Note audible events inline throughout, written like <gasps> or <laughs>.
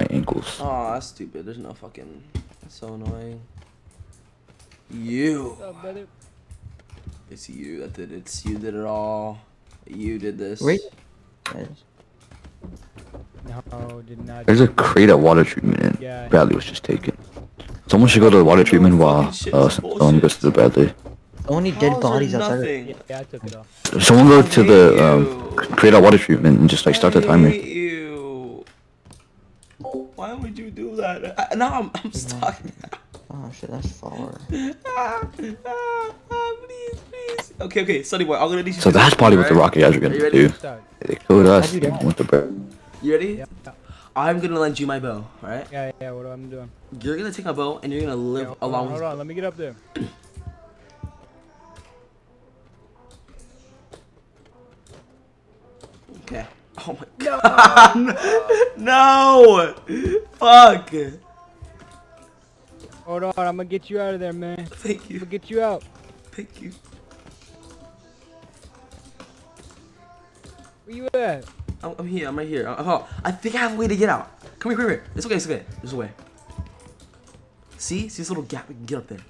my ankles. Oh, that's stupid. There's no fucking. That's so annoying. You. What's up. It's you that did it. It's you did it all. You did this. Wait. No, did not. There's a do crate at water treatment and Yeah. Bradley was just taken. Someone should go to the water treatment while Shit, uh, this someone bullshit. goes to the Bradley. So many dead bodies outside. of- Yeah, I took it off. Someone go to the hate um, crate at water treatment and just like start the I timer. Hate you. Why would you do that? I, now I'm, I'm stuck. Oh shit, that's far. <laughs> ah, ah, ah, please, please. Okay, okay, Sunny boy, I'm gonna need you. So to that's probably what the alright? rocket guys are Are gonna you do. They killed us. I do that. and went to Brad. You ready? Yeah. I'm gonna lend you my bow, alright? Yeah, yeah. What am I doing? You're gonna take my bow and you're gonna live Yeah, along on, with hold on. Let me get up there. <clears throat> Okay. Oh my god. <laughs> No! Fuck! Hold on. I'm gonna get you out of there, man. Thank I'm you. gonna get you out. Thank you. Where you at? I'm, I'm here, I'm right here. Uh, oh, I think I have a way to get out. Come here, come here. It's okay, it's okay. There's a way. See? See this little gap? We can get up there.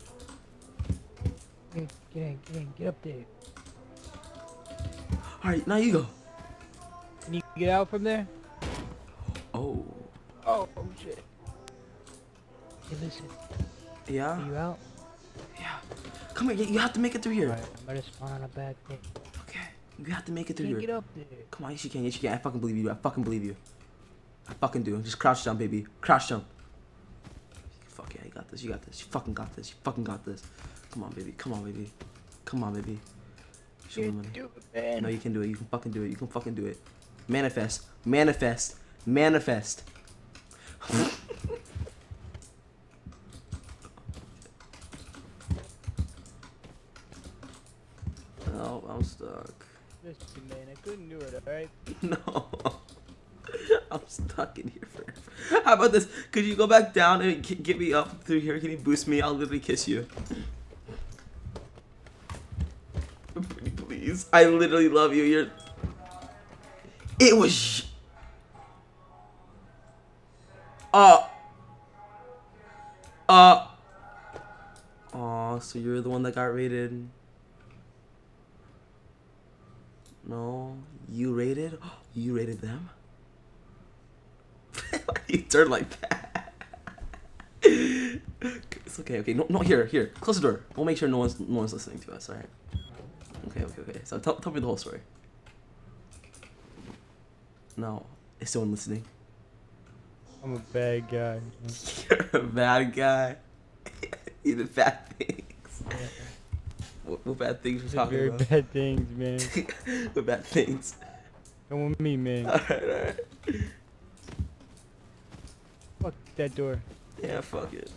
Get in, get in, get in, get up there. Alright, now you go. Can you get out from there? Oh. Oh, oh shit. Hey, listen. Yeah? Are you out? Yeah. Come here, you have to make it through here. Alright, I'm gonna spawn on a bad thing. Okay. You have to make it through Can't here. get up there. Come on, yes you can, yes you can. I fucking believe you. I fucking believe you. I fucking do. Just crouch jump, baby. Crouch jump. Fuck yeah, you got this. You got this. You fucking got this. You fucking got this. Come on, baby. Come on, baby. Come on, baby. Show me You money. do it, man. No, you can do it. You can fucking do it. You can fucking do it. Manifest. Manifest. Manifest. oh, I'm stuck. Listen, man, I couldn't do it, alright? <laughs> No. I'm stuck in here forever. How about this? Could you go back down and get me up through here? Can you boost me? I'll literally kiss you. <laughs> Please. I literally love you. You're. It was. Uh. Uh. Aw, so you're the one that got raided. No, you raided. <gasps> You raided them? <laughs> Why do you turn like that? <laughs> it's okay, okay. No, no, here, here. Close the door. We'll make sure no one's no one's listening to us. All right. Okay, okay, okay. So tell, tell me the whole story. No, is someone listening? I'm a bad guy. <laughs> You're a bad guy. <laughs> you did bad things. <laughs> What, what bad things we're Did talking very about? bad things, man. what bad things? Come with me, man. Alright, alright. Fuck that door. Yeah, fuck it.